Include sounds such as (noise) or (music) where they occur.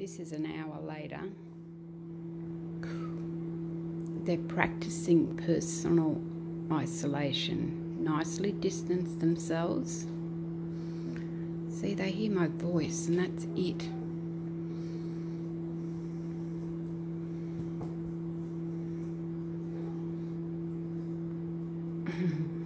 This is an hour later. They're practicing personal isolation, nicely distance themselves. See, they hear my voice, and that's it. (laughs)